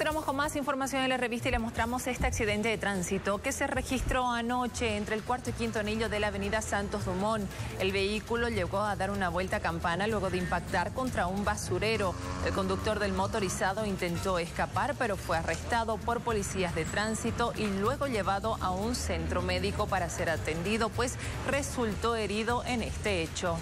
Continuamos con más información en la revista y le mostramos este accidente de tránsito que se registró anoche entre el cuarto y quinto anillo de la avenida Santos Dumont. El vehículo llegó a dar una vuelta a campana luego de impactar contra un basurero. El conductor del motorizado intentó escapar pero fue arrestado por policías de tránsito y luego llevado a un centro médico para ser atendido pues resultó herido en este hecho.